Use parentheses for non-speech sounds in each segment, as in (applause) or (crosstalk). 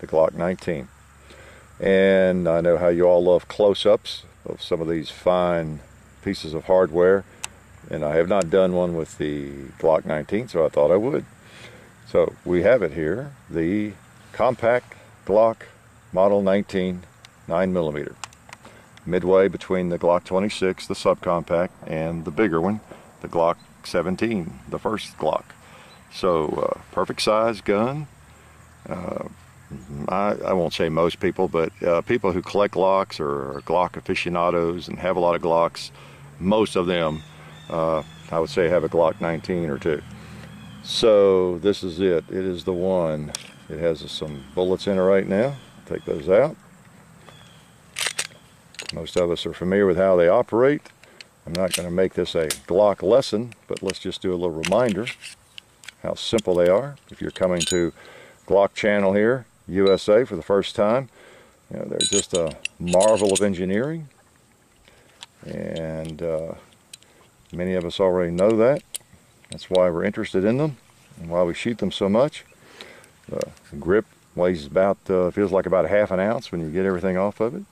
the Glock 19. And I know how you all love close-ups of some of these fine pieces of hardware. And I have not done one with the Glock 19, so I thought I would. So we have it here, the compact Glock Model 19 9mm. Midway between the Glock 26, the subcompact, and the bigger one, the Glock 17, the first Glock. So uh, perfect size gun. Uh, I, I, won't say most people, but uh, people who collect Glocks or Glock aficionados and have a lot of Glocks, most of them, uh, I would say, have a Glock 19 or two. So this is it. It is the one. It has some bullets in it right now. Take those out. Most of us are familiar with how they operate. I'm not going to make this a Glock lesson, but let's just do a little reminder how simple they are. If you're coming to Glock channel here, USA for the first time, you know, they're just a marvel of engineering. And uh, many of us already know that. That's why we're interested in them and why we shoot them so much. The grip weighs about, uh, feels like about a half an ounce when you get everything off of it.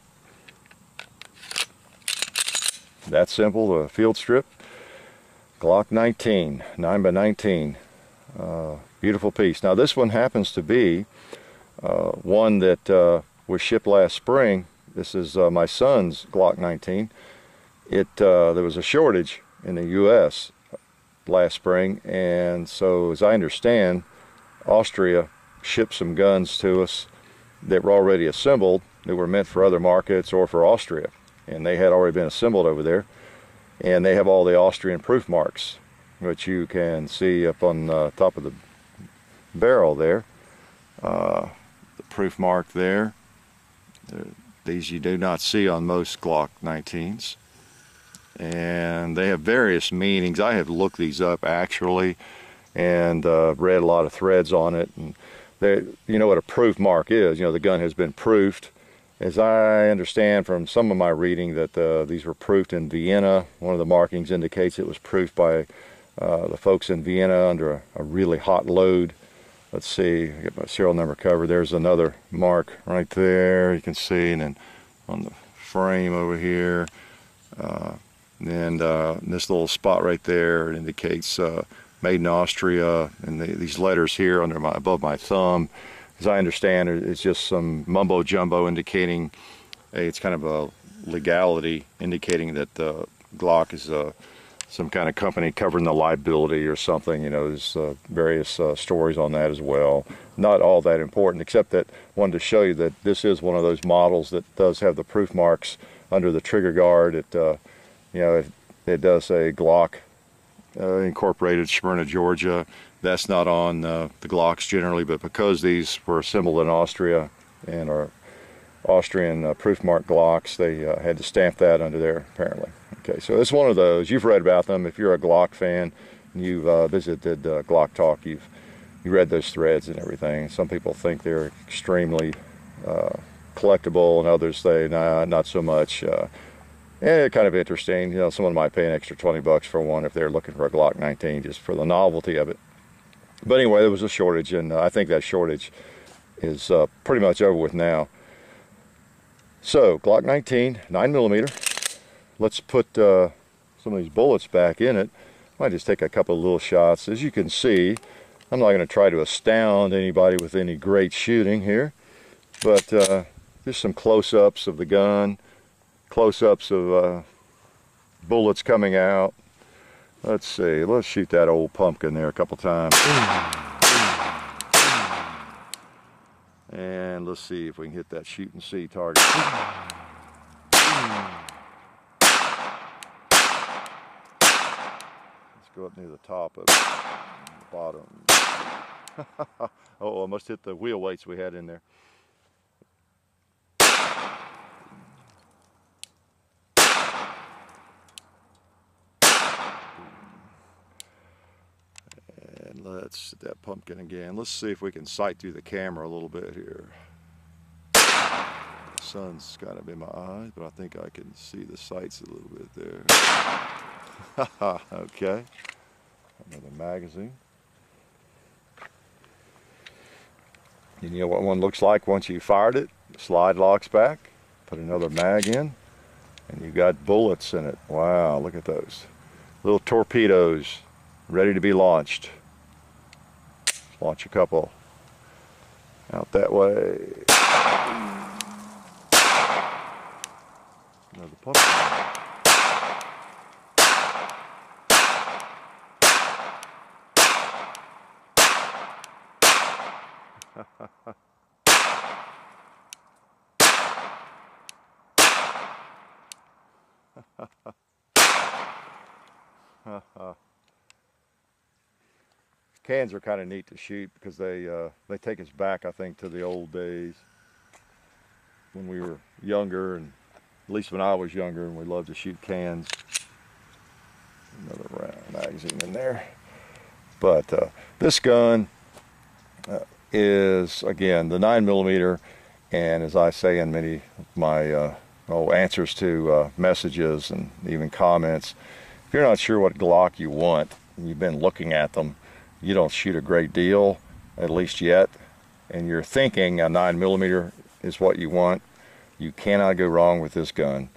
That simple, the field strip. Glock 19, 9 by 19 uh, beautiful piece. Now this one happens to be uh, one that uh, was shipped last spring. This is uh, my son's Glock 19. It uh, there was a shortage in the U.S. last spring, and so as I understand, Austria shipped some guns to us that were already assembled that were meant for other markets or for Austria, and they had already been assembled over there, and they have all the Austrian proof marks, which you can see up on the top of the barrel there. Uh, proof mark there. These you do not see on most Glock 19s. And they have various meanings. I have looked these up actually and uh, read a lot of threads on it. And they, you know what a proof mark is. You know, the gun has been proofed. As I understand from some of my reading that uh, these were proofed in Vienna. One of the markings indicates it was proofed by uh, the folks in Vienna under a, a really hot load let's see, I get my serial number covered. There's another mark right there. You can see, and then on the frame over here, uh, and uh, this little spot right there indicates uh, made in Austria. And the, these letters here under my above my thumb, as I understand it, it's just some mumbo jumbo indicating hey, it's kind of a legality indicating that the Glock is a some kind of company covering the liability or something. You know, there's uh, various uh, stories on that as well. Not all that important, except that wanted to show you that this is one of those models that does have the proof marks under the trigger guard. It, uh, you know, it, it, does say Glock uh, Incorporated, Smyrna, Georgia. That's not on uh, the Glocks generally, but because these were assembled in Austria and are Austrian uh, proof mark Glocks, they had to stamp that under there apparently. Okay, so it's one of those. You've read about them. If you're a Glock fan, and you've uh, visited uh, Glock Talk, you've you read those threads and everything. Some people think they're extremely uh, collectible, and others say, nah, not so much. Uh, and kind of interesting. You know, someone might pay an extra 20 bucks for one if they're looking for a Glock 19 just for the novelty of it. But anyway, there was a shortage, and uh, I think that shortage is uh, pretty much over with now. So, Glock 19, 9 millimeter let's put uh, some of these bullets back in it. I might just take a couple of little shots. As you can see, I'm not going to try to astound anybody with any great shooting here, but uh, just some close-ups of the gun, close-ups of uh, bullets coming out. Let's see, let's shoot that old pumpkin there a couple times. And let's see if we can hit that Shoot-N-C target. Go up near the top of the bottom. (laughs) oh, I must hit the wheel weights we had in there. And let's hit that pumpkin again. Let's see if we can sight through the camera a little bit here. Sun's kind of in my eyes, but I think I can see the sights a little bit there. (laughs) okay another magazine. You know what one looks like once you fired it? Slide locks back, put another mag in, and you've got bullets in it. Wow, look at those. Little torpedoes ready to be launched. Launch a couple out that way. Another pumpkin. Cans are kind of neat to shoot because they uh, they take us back, I think, to the old days when we were younger, and at least when I was younger, and we loved to shoot cans. Another round magazine in there, but uh, this gun uh, is again the nine millimeter, and as I say in many of my uh, oh, answers to uh, messages and even comments, if you're not sure what Glock you want, and you've been looking at them you don't shoot a great deal, at least yet, and you're thinking a 9 millimeter is what you want, you cannot go wrong with this gun.